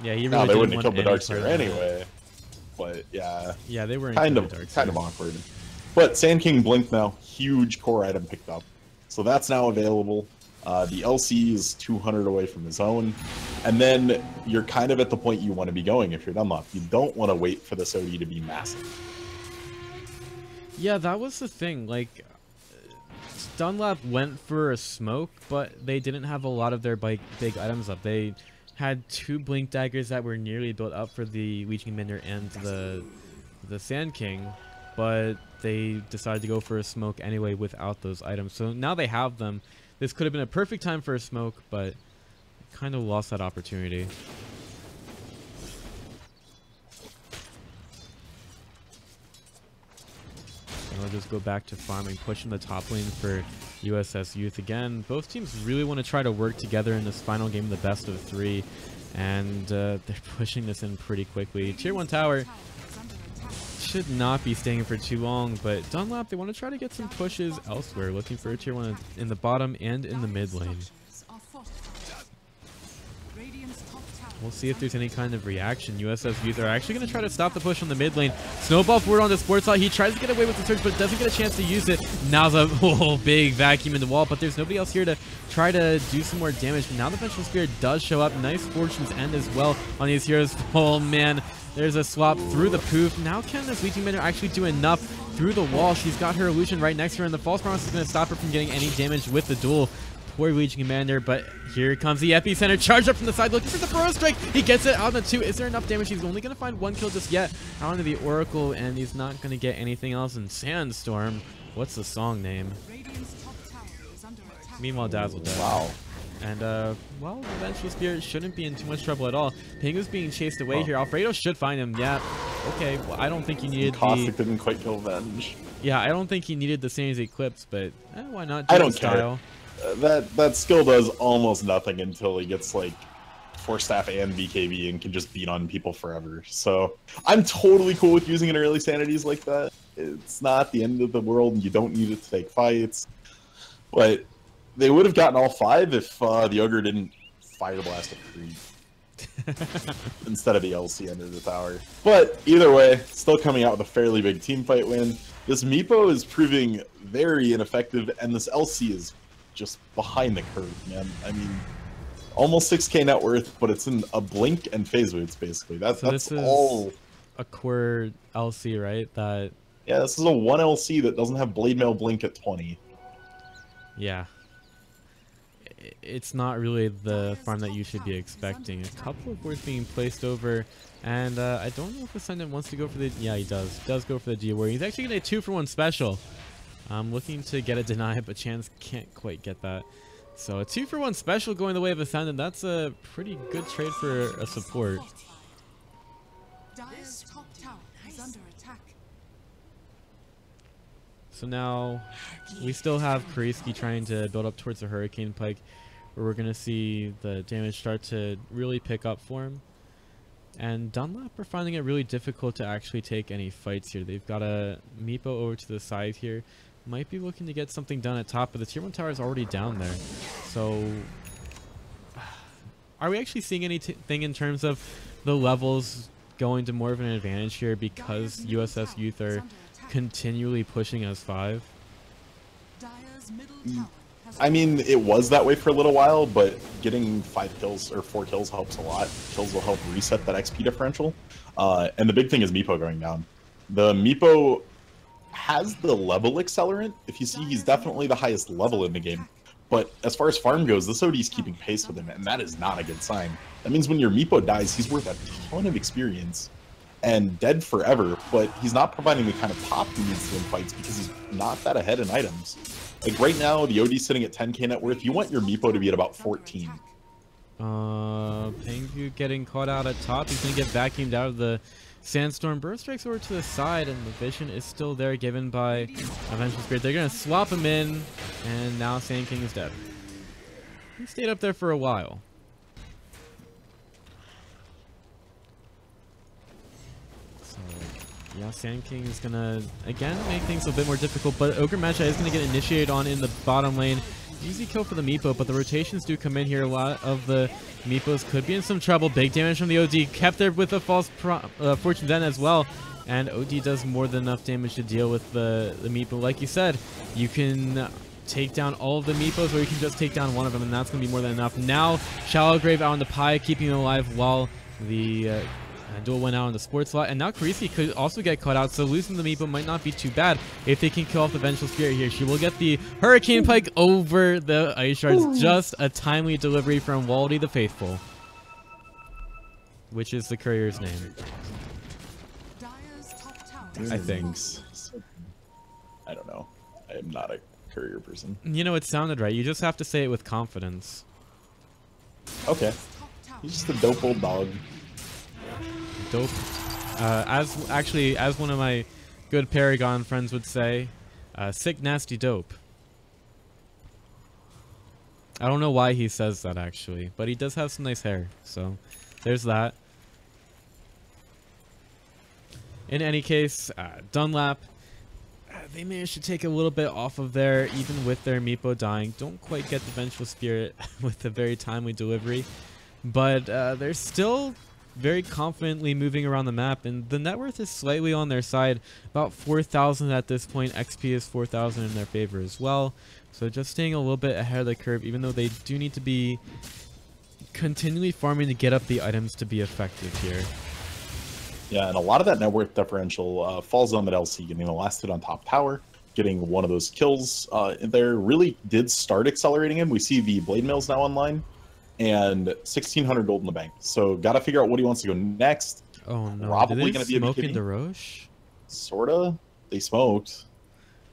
Yeah, he really No, they wouldn't have killed the Dark Seer anyway. But yeah, Yeah, they were kind of kind of awkward. But Sand King Blink now, huge core item picked up. So that's now available. Uh, the LC is 200 away from his own. And then you're kind of at the point you want to be going if you're Dunlap. You don't want to wait for this OD to be massive. Yeah, that was the thing. Like, Dunlap went for a smoke, but they didn't have a lot of their big, big items up. They had two blink daggers that were nearly built up for the Leeching Mender and the the Sand King, but they decided to go for a smoke anyway without those items. So now they have them. This could have been a perfect time for a smoke, but kind of lost that opportunity. And I'll just go back to farming, pushing the top lane for USS Youth again. Both teams really want to try to work together in this final game, the best of three, and uh, they're pushing this in pretty quickly. Tier 1 tower should not be staying for too long, but Dunlap, they want to try to get some pushes elsewhere, looking for a tier 1 in the bottom and in the mid lane. We'll see if there's any kind of reaction. USS Youth are actually going to try to stop the push on the mid lane. Snowball forward on the sports side. He tries to get away with the surge, but doesn't get a chance to use it. Now's a whole big vacuum in the wall, but there's nobody else here to try to do some more damage. Now the Vengeful Spirit does show up. Nice Fortune's End as well on these heroes. Oh, man. There's a swap through the poof. Now can this Leeching Mender actually do enough through the wall? She's got her illusion right next to her, and the False Promise is going to stop her from getting any damage with the duel. Poor Legion Commander, but here comes the Epicenter. Charge up from the side, looking for the Burrow Strike. He gets it out on the two. Is there enough damage? He's only going to find one kill just yet. Out into the Oracle, and he's not going to get anything else in Sandstorm. What's the song name? Meanwhile, Dazzle dead. Wow. And, uh, well, the Vengeful Spirit shouldn't be in too much trouble at all. Pingu's being chased away Oh. here. Alfredo should find him. Yeah. Okay. Well, I don't think he needed Caustic the... didn't quite kill Venge. Yeah, I don't think he needed the Sanity's Eclipse, but eh, why not? Do I don't care. style. Uh, that that skill does almost nothing until he gets like force staff and BKB and can just beat on people forever. So I'm totally cool with using it in early sanities like that. It's not the end of the world, and you don't need it to take fights. But they would have gotten all five if uh, the ogre didn't fire blast a creep instead of the LC under the tower. But either way, still coming out with a fairly big team fight win. This Meepo is proving very ineffective, and this LC is just behind the curve, man. I mean, almost 6k net worth, but it's in a blink and phase boots, basically. That's So that's this is- all. A core LC, right? That, Yeah, this is a one LC that doesn't have blade mail blink at 20. yeah. It's not really the farm that you should be expecting. A couple of boards being placed over, and uh, I don't know if Ascendant wants to go for the... Yeah, he does. Does go for the D where he's actually going to two for one special. I'm looking to get a deny, but Chance can't quite get that. So a two for one special going the way of Ascendant. That's a pretty good trade for a support. Dire's top tower is under attack. So now we still have Kuriski trying to build up towards the Hurricane Pike, where we're going to see the damage start to really pick up for him. And Dunlap are finding it really difficult to actually take any fights here. They've got a Meepo over to the side here. Might be looking to get something done at top, but the tier 1 tower is already down there. So... Are we actually seeing anything in terms of the levels going to more of an advantage here because USS Youth are continually pushing us 5? I mean, it was that way for a little while, but getting five kills or four kills helps a lot. Kills will help reset that XP differential. Uh, and the big thing is Meepo going down. The Meepo has the level accelerant. If you see, he's definitely the highest level in the game. But as far as farm goes, this OD's keeping pace with him, and that is not a good sign. That means when your Meepo dies, he's worth a ton of experience and dead forever, but he's not providing the kind of pop he needs to in fights because he's not that ahead in items. Like right now, the OD's sitting at 10k net worth. You want your Meepo to be at about 14. Uh, Pingu getting caught out at top. He's gonna get vacuumed out of the Sandstorm. Burrow strikes over to the side, and the vision is still there, given by Avenging Spirit. They're gonna swap him in, and now Sand King is dead. He stayed up there for a while. So yeah, Sand King is gonna again make things a bit more difficult, but Ogre Magi is gonna get initiated on in the bottom lane. Easy kill for the Meepo, but the rotations do come in here. A lot of the Meepos could be in some trouble. Big damage from the OD, kept there with a false uh, Fortune's End as well. And OD does more than enough damage to deal with the, the Meepo. Like you said, you can take down all of the Meepos, or you can just take down one of them, and that's going to be more than enough. Now, Shallow Grave out on the Pi, keeping him alive while the uh, Uh, duel went out on the Sportslot. And now Karisi could also get caught out, so losing the Meepo might not be too bad if they can kill off the Vengeful Spirit here. She will get the Hurricane Pike over the Ice Shards. Just a timely delivery from Waldy the Faithful, which is the courier's name. Dire's top tower I think. I don't know. I am not a courier person. You know, it sounded right. You just have to say it with confidence. Okay. He's just a dope old dog. Dope. Uh, as actually, as one of my good Paragon friends would say, uh, sick, nasty, dope. I don't know why he says that actually, but he does have some nice hair. So, there's that. In any case, uh, Dunlap, uh, they managed to take a little bit off of there, even with their Meepo dying. Don't quite get the Vengeful Spirit with a very timely delivery, but uh, they're still very confidently moving around the map, and the net worth is slightly on their side. About 4,000 at this point. XP is 4,000 in their favor as well. So just staying a little bit ahead of the curve, even though they do need to be continually farming to get up the items to be effective here. Yeah, and a lot of that net worth differential uh, falls on that LC getting the last hit on top tower, getting one of those kills uh, there really did start accelerating him. We see the blade mills now online, and 1600 gold in the bank. So got to figure out what he wants to go next. Oh no, Probably gonna be a smoke BKB. Rosh? Sorta. They smoked.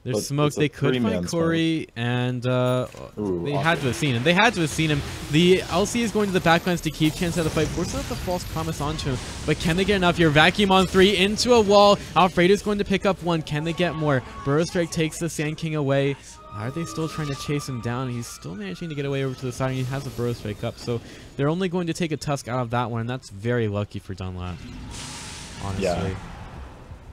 There's smoke. They could find smoke. Corey, and uh, Ooh, they had to have seen him. They had to have seen him. The LC is going to the backlines to keep chance at the fight. Forcing out the false promise onto him, but can they get enough here? Vacuum on three into a wall. Alfredo's going to pick up one. Can they get more? Burrow Strike takes the Sand King away. Are they still trying to chase him down? He's still managing to get away over to the side, and he has a Burrow Strike up. So they're only going to take a Tusk out of that one, and that's very lucky for Dunlap. Honestly. Yeah.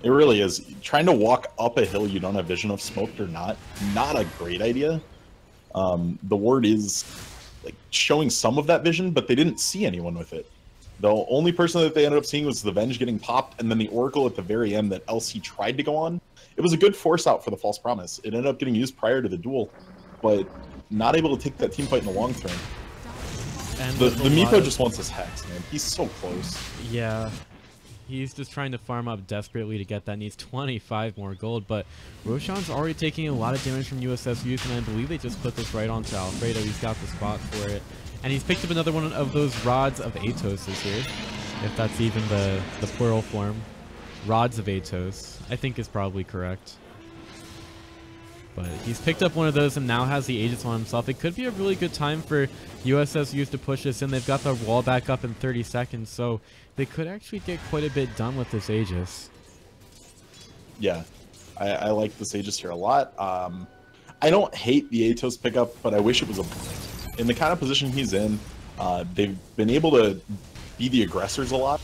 It really is. Trying to walk up a hill you don't have vision of, smoked or not, not a great idea. Um, the word is like showing some of that vision, but they didn't see anyone with it. The only person that they ended up seeing was the Venge getting popped, and then the Oracle at the very end that LC tried to go on. It was a good force out for the false promise. It ended up getting used prior to the duel, but not able to take that team fight in the long term. And The, the Meepo of- just wants his hex, man. He's so close. Yeah. He's just trying to farm up desperately to get that. Needs 25 more gold, but Roshan's already taking a lot of damage from USS Youth, and I believe they just put this right onto Alfredo. He's got the spot for it. And he's picked up another one of those rods of Atos here, if that's even the, the plural form. Rods of Atos, I think is probably correct. But he's picked up one of those and now has the Aegis on himself. It could be a really good time for USS to push this in. They've got the wall back up in 30 seconds, so they could actually get quite a bit done with this Aegis. yeah, I, I like the Aegis here a lot. Um, I don't hate the Atos pickup, but I wish it was a in the kind of position he's in. Uh, they've been able to be the aggressors a lot.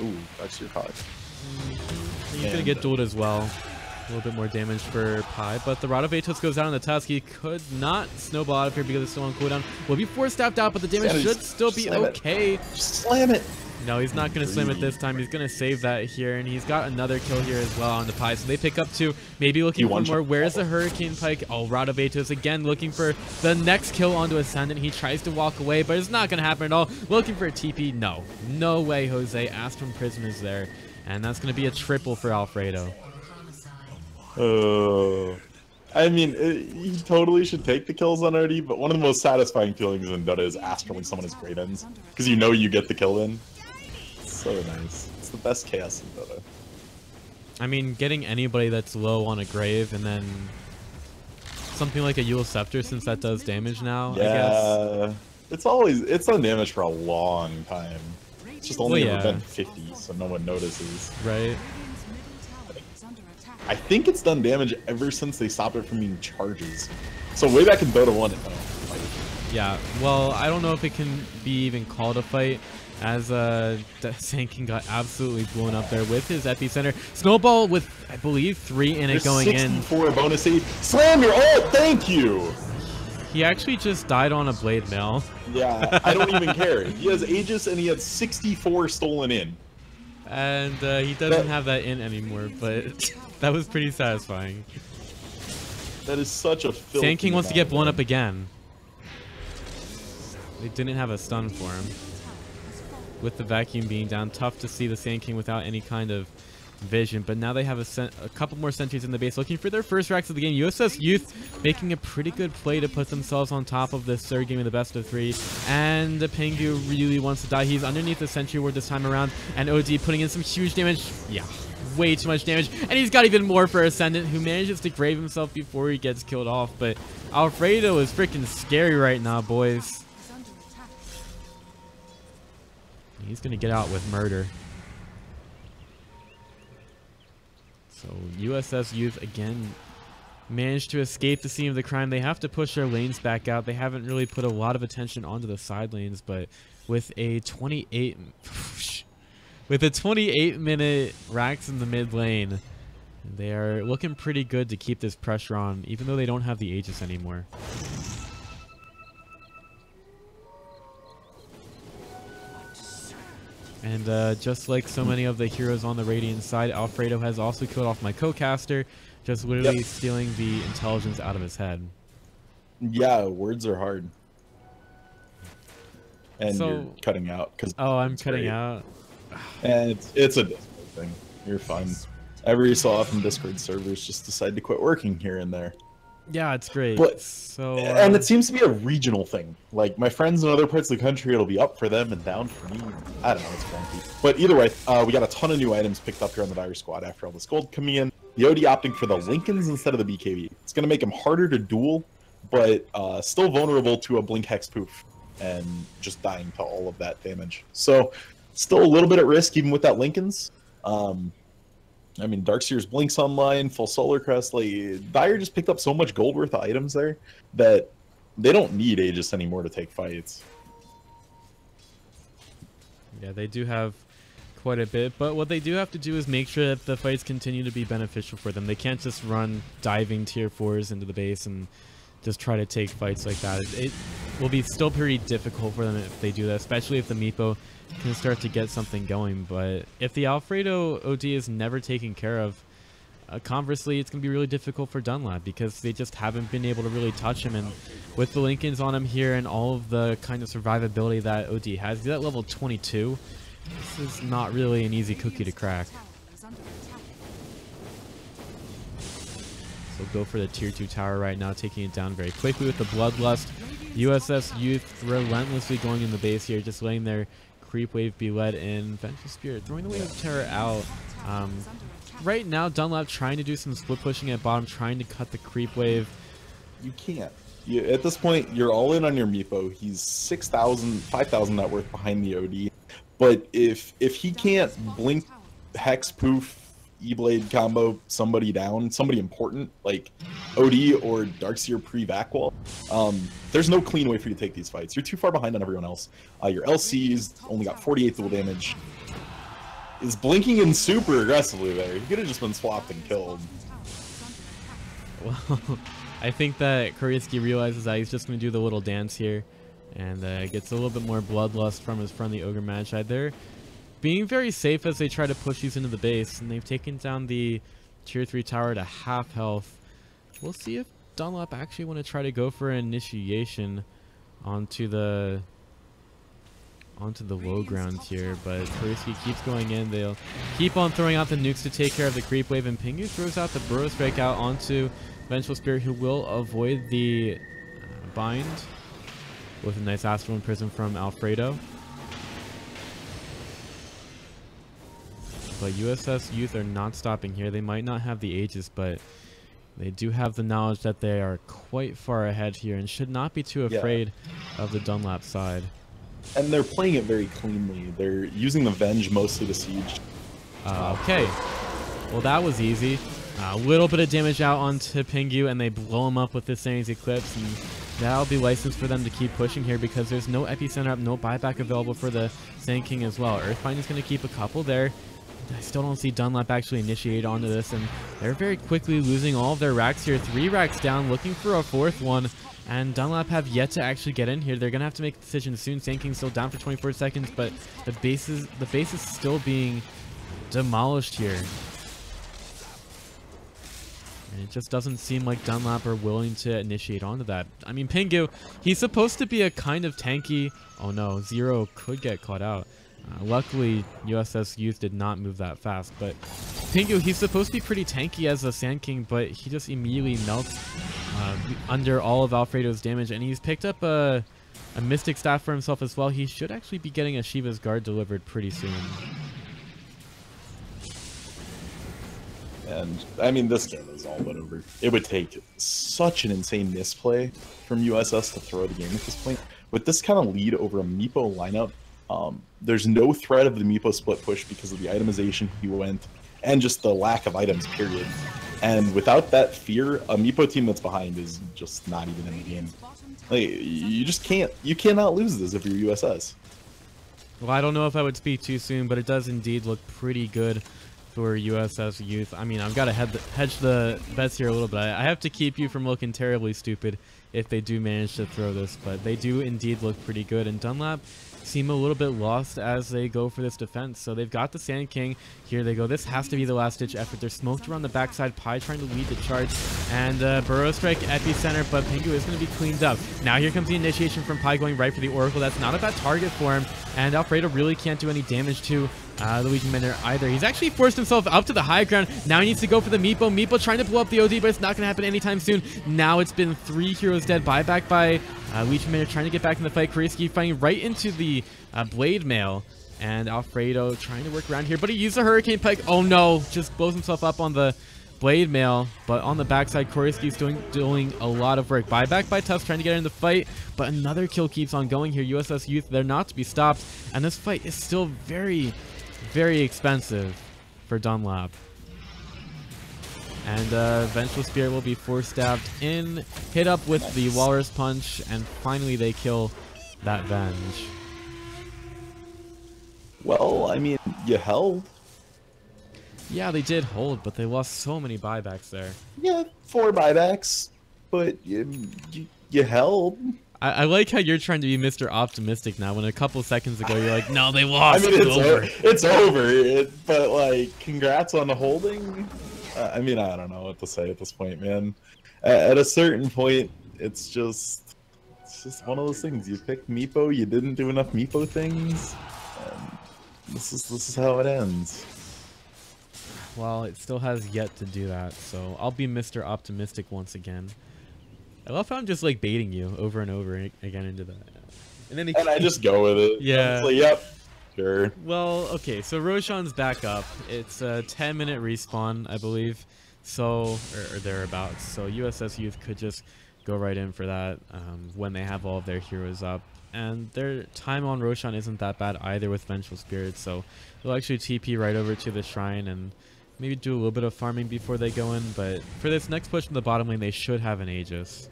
Ooh, that's your card. He's gonna get dueled as well. A little bit more damage for Pi, but the Rod of Atos goes down on the Tusk. He could not snowball out of here because it's still on cooldown. Will be force staffed out, but the damage should still be slam okay. Just slam it. No, he's not going to slam it this time. He's going to save that here, and he's got another kill here as well on the Pi. So they pick up two, maybe looking for more. Where's the Hurricane Pike? Oh, Rod of Atos again looking for the next kill onto Ascendant. He tries to walk away, but it's not going to happen at all. Looking for a TP? No. No way, Jose. Astral Imprison is there, and that's going to be a triple for Alfredo. Oh. I mean, it, he totally should take the kills on OD, but one of the most satisfying feelings in Dota is Astral when someone has great ends. Because you know you get the kill in. It's so nice. It's the best chaos in Dota. I mean, getting anybody that's low on a grave and then something like a Eul's Scepter, since that does damage now, I guess. Yeah. It's always, it's on damage for a long time. It's just only Well, ever yeah. been 50, so no one notices. Right? Radiant's middle tower is under attack. I think it's done damage ever since they stopped it from being charges. So way back in Dota 1, it, oh, like, Yeah, well, I don't know if it can be even called a fight. as uh, Sand got absolutely blown up there with his epicenter. Snowball with, I believe, three in it There's going in. 64 bonus aid. Slam your ult. Thank you. He actually just died on a blade mail. Yeah, I don't even care. He has Aegis and he had 64 stolen in. And uh, he doesn't That- have that in anymore, but that was pretty satisfying. That is such a filthy Sand King wants to get blown up again. They didn't have a stun for him. With the vacuum being down, tough to see the Sand King without any kind of vision. But now they have a, a couple more sentries in the base looking for their first racks of the game. USS Youth making a pretty good play to put themselves on top of this third game of the best of three. And the Pingu really wants to die. He's underneath the sentry ward this time around. And OD putting in some huge damage. Yeah, way too much damage. And he's got even more for Ascendant, who manages to grave himself before he gets killed off. But Alfredo is freaking scary right now, boys. He's going to get out with murder. So USS Youth again managed to escape the scene of the crime. They have to push their lanes back out. They haven't really put a lot of attention onto the side lanes, but with a 28 with a 28 minute racks in the mid lane, they are looking pretty good to keep this pressure on, even though they don't have the Aegis anymore. And uh, just like so many of the heroes on the Radiant side, Alfredo has also killed off my co-caster, just literally Yep. stealing the intelligence out of his head. Yeah, words are hard. And So- you're cutting out because Oh, I'm cutting great. out. it's it's a Discord thing. You're fine. Every so often, Discord servers just decide to quit working here and there, Yeah, it's great. But- so, and uh, it seems to be a regional thing. Like my friends in other parts of the country, it'll be up for them and down for me. I don't know, it's funky. But either way, uh, we got a ton of new items picked up here on the Dire Squad after all this gold coming in. The OD opting for the Linken's instead of the BKB. It's going to make him harder to duel, but uh, still vulnerable to a Blink Hex Poof and just dying to all of that damage. So, still a little bit at risk even with that Linken's. Um, I mean, Darkseer's Blinks online, full Solar Crest. Like, Dire just picked up so much gold worth of items there that they don't need Aegis anymore to take fights. yeah, they do have quite a bit. But what they do have to do is make sure that the fights continue to be beneficial for them. They can't just run diving tier fours into the base and just try to take fights like that. It, will be still pretty difficult for them if they do that, especially if the Meepo can start to get something going. But if the Alfredo OD is never taken care of, uh, conversely, it's going to be really difficult for Dunlap because they just haven't been able to really touch him. And with the Linken's on him here and all of the kind of survivability that OD has, he's at level 22. This is not really an easy cookie to crack. So go for the tier 2 tower right now, taking it down very quickly with the Bloodlust. USS Youth relentlessly going in the base here, just letting their creep wave be led in. Vengeful Spirit throwing the Wave of Terror out. Um, right now, Dunlap trying to do some split pushing at bottom, trying to cut the creep wave. You can't. You, at this point, you're all in on your Meepo. He's 6,000, 5,000 net worth behind the OD. But if if he can't blink, hex, poof, E-blade combo somebody down, somebody important like OD or Darkseer pre-vac wall, um, there's no clean way for you to take these fights. You're too far behind on everyone else. Uh, your LC's only got 48 duel damage. Is blinking in super aggressively there. He could have just been swapped and killed. Well, I think that Koreski realizes that he's just going to do the little dance here and uh, gets a little bit more bloodlust from his friendly Ogre Magi there. Being very safe as they try to push these into the base, and they've taken down the tier 3 tower to half health. We'll see if Dunlap actually want to try to go for an initiation onto the onto the low ground here, but Koreski keeps going in. They'll keep on throwing out the nukes to take care of the creep wave, and Pingu throws out the Burrow Strike out onto Vengeful Spirit, who will avoid the uh, bind with a nice Astral Imprison from Alfredo. But USS Youth are not stopping here. They might not have the Aegis, but they do have the knowledge that they are quite far ahead here and should not be too Yeah. afraid of the Dunlap side. And they're playing it very cleanly. They're using the Venge mostly to siege. Uh, okay. Well, that was easy. A little bit of damage out onto Pingu, and they blow him up with this Sanity's Eclipse. And that'll be licensed for them to keep pushing here because there's no epicenter up, no buyback available for the Sand King as well. Earthbind is going to keep a couple there. I still don't see Dunlap actually initiate onto this, and they're very quickly losing all of their racks here. Three racks down, looking for a fourth one, and Dunlap have yet to actually get in here. They're gonna have to make a decision soon. Sand King's still down for 24 seconds, but the base is the base is still being demolished here. And it just doesn't seem like Dunlap are willing to initiate onto that. I mean, Pingu, he's supposed to be a kind of tanky. Oh no, Zero could get caught out. Uh, luckily, USS Youth did not move that fast, but Pingu, he's supposed to be pretty tanky as a Sand King, but he just immediately melts uh, under all of Alfredo's damage, and he's picked up a, a Mystic Staff for himself as well. He should actually be getting a Shiva's Guard delivered pretty soon. And I mean, this game is all but over. It would take such an insane misplay from USS to throw the game at this point. With this kind of lead over a Meepo lineup, um, there's no threat of the Meepo split push because of the itemization he went, and just the lack of items, period. And without that fear, a Meepo team that's behind is just not even in the game. Like, you just can't, you cannot lose this if you're USS. Well, I don't know if I would speak too soon, but it does indeed look pretty good for USS Youth. I mean, I've got to hedge the bets here a little bit. I, I have to keep you from looking terribly stupid if they do manage to throw this, but they do indeed look pretty good. And Dunlap seem a little bit lost as they go for this defense. So they've got the Sand King. Here they go. This has to be the last ditch effort. They're smoked around the backside. Pi trying to lead the charge. And uh, Burrow Strike epicenter, but Pingu is going to be cleaned up. Now here comes the initiation from Pi going right for the Oracle. That's not a bad target for him. And Alfredo really can't do any damage to uh, the Legion Mender either. He's actually forced himself up to the high ground. Now he needs to go for the Meepo. Meepo trying to blow up the OD, but it's not going to happen anytime soon. Now it's been three heroes dead. Buyback by uh, Mender trying to get back in the fight. Kuriski fighting right into the uh, Blade Mail. And Alfredo trying to work around here, but he used a Hurricane Pike. Oh no, just blows himself up on the Blade Mail, but on the backside, Koriski's doing doing a lot of work. Buyback by Tusk trying to get in the fight, but another kill keeps on going here. USS Youth, they're not to be stopped, and this fight is still very, very expensive for Dunlap. And uh, Vengeful Spirit will be force staffed in, hit up with the Walrus Punch, and finally they kill that Venge. Well, I mean, you held. Yeah, they did hold, but they lost so many buybacks there. Yeah, four buybacks, but you, you, you held. I, I like how you're trying to be Mr. Optimistic now. When a couple seconds ago you're like, "No, they lost." I mean, it's it's over." over. It's over. It, but like, congrats on the holding. I mean, I don't know what to say at this point, man. At, at a certain point, it's just, it's just one of those things. You picked Meepo, you didn't do enough Meepo things. And this is this is how it ends. Well, it still has yet to do that, so I'll be Mr. Optimistic once again. I love how I'm just like baiting you over and over again into that. And then he And I just go with it. Yeah. It's like, yep, sure. Well, okay, so Roshan's back up. It's a 10 minute respawn, I believe. So, or, or thereabouts. So USS Youth could just go right in for that um, when they have all of their heroes up. And their time on Roshan isn't that bad either with Vengeful Spirits. So they'll actually TP right over to the shrine and maybe do a little bit of farming before they go in. But for this next push in the bottom lane, they should have an Aegis.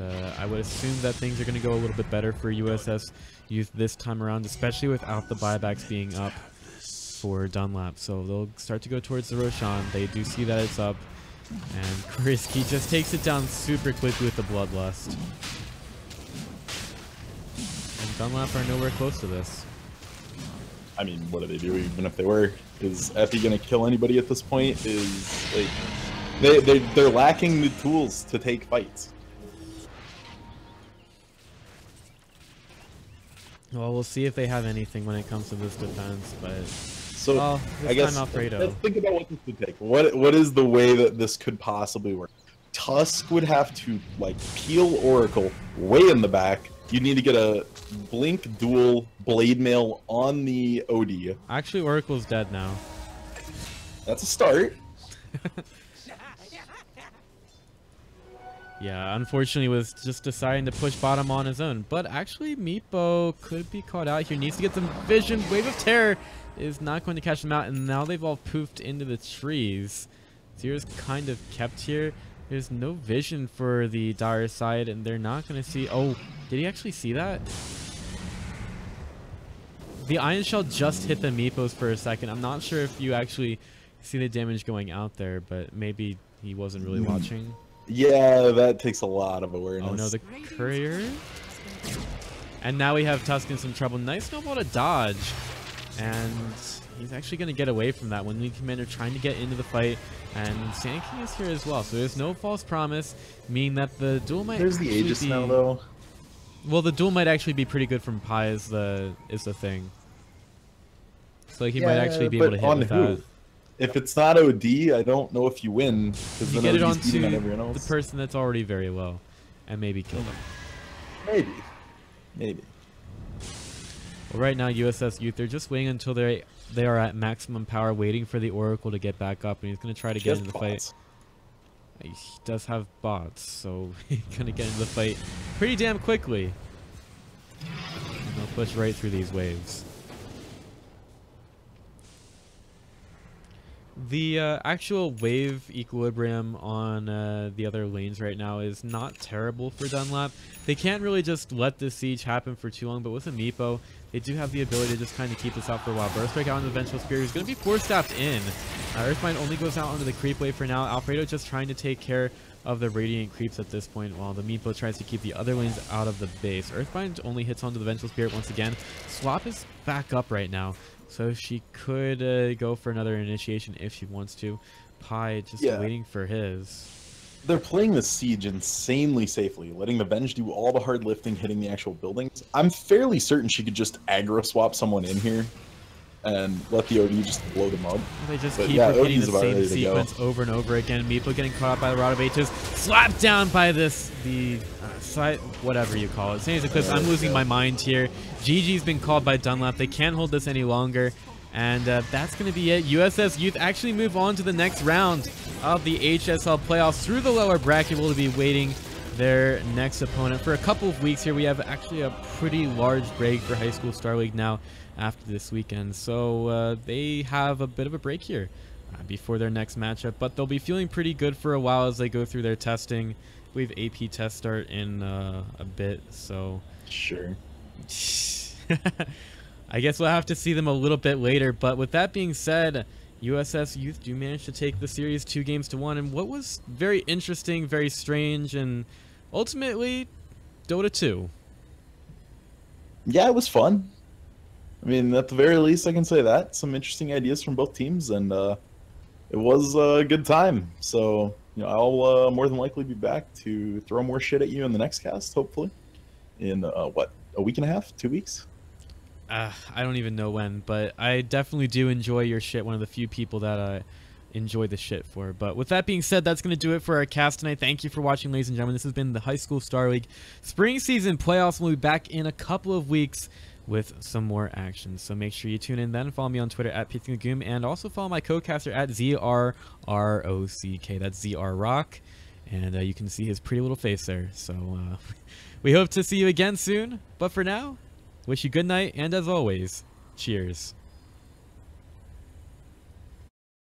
Uh, I would assume that things are going to go a little bit better for USS Youth this time around, especially without the buybacks being up for Dunlap. So they'll start to go towards the Roshan. They do see that it's up. And Kuriski just takes it down super quickly with the Bloodlust. And Dunlap are nowhere close to this. I mean, what do they do even if they were? Is Effie gonna kill anybody at this point? Is like they they they're lacking the tools to take fights. Well, we'll see if they have anything when it comes to this defense, but So Well, this I guess Alfredo. let's think about what this would take. What what is the way that this could possibly work? Tusk would have to like peel Oracle way in the back. You need to get a blink duel blade mail on the OD. actually Oracle's dead now. That's a start. Yeah, unfortunately was just deciding to push bottom on his own. But actually Meepo could be caught out here. Needs to get some vision. Wave of Terror is not going to catch them out. And now they've all poofed into the trees. Zero's kind of kept here. There's no vision for the dire side, and they're not going to see... Oh, did he actually see that? The Iron Shell just hit the Meepos for a second. I'm not sure if you actually see the damage going out there, but maybe he wasn't really Hmm. watching. Yeah, that takes a lot of awareness. Oh no, the courier. And now we have Tusk in some trouble. Nice snowball to dodge. And he's actually going to get away from that. Legion Commander trying to get into the fight. And Sand King is here as well. So there's no false promise, meaning that the duel might There's the Aegis be, now, though. Well, the duel might actually be pretty good from Pi is the, is the thing. So he might actually be able to hit with who? that. If it's not OD, I don't know if you win. Because You get it onto the person that's already very low. And maybe kill them. Maybe. Maybe. Well, right now, USS Youth, they're just waiting until they they are at maximum power, waiting for the Oracle to get back up, and he's going to try to She get into the fight. He does have bots, so he's going to get into the fight pretty damn quickly. And they'll push right through these waves. The uh, actual wave equilibrium on uh, the other lanes right now is not terrible for Dunlap. They can't really just let this siege happen for too long, but with a Meepo, they do have the ability to just kind of keep this up for a while. Burrow Strike out on the Vengeful Spirit is going to be force staffed in. Uh, Earthbind only goes out onto the creep wave for now. Alfredo just trying to take care of the Radiant creeps at this point while the Meepo tries to keep the other lanes out of the base. Earthbind only hits onto the Vengeful Spirit once again. Swap is back up right now. So she could uh, go for another initiation if she wants to. Pi just Yeah. waiting for his. They're playing the siege insanely safely, letting the Venge do all the hard lifting, hitting the actual buildings. I'm fairly certain she could just aggro swap someone in here and let the OD just blow them up. They just But keep yeah, repeating Odin's the same go. sequence over and over again. Meepo getting caught up by the Rod of Atos, slapped down by this the uh, side, whatever you call it. Same Saying Eclipse, I'm losing my mind here. GG's been called by Dunlap. They can't hold this any longer. And uh, that's going to be it. USS Youth actually move on to the next round of the HSL playoffs through the lower bracket. We'll be waiting their next opponent for a couple of weeks here. We have actually a pretty large break for High School Star League now after this weekend. So uh, they have a bit of a break here uh, before their next matchup, but they'll be feeling pretty good for a while as they go through their testing. We have AP test start in uh, a bit, so Sure. I guess we'll have to see them a little bit later. But with that being said, USS Youth do manage to take the series two games to one, and what was very interesting, very strange, and ultimately Dota 2. Yeah, it was fun. I mean, at the very least, I can say that. Some interesting ideas from both teams, and uh, it was a good time. So, you know, I'll uh, more than likely be back to throw more shit at you in the next cast, hopefully. In, uh, what, a week and a half? Two weeks? Uh, I don't even know when, but I definitely do enjoy your shit. One of the few people that I enjoy the shit for. But with that being said, that's going to do it for our cast tonight. Thank you for watching, ladies and gentlemen. This has been the High School Star League Spring Season Playoffs. We'll be back in a couple of weeks with some more action. So make sure you tune in then. Follow me on Twitter at Goom and also follow my co-caster at ZRROCK. That's ZR Rock. And uh, you can see his pretty little face there. So uh, we hope to see you again soon. But for now, wish you good night, and as always, cheers.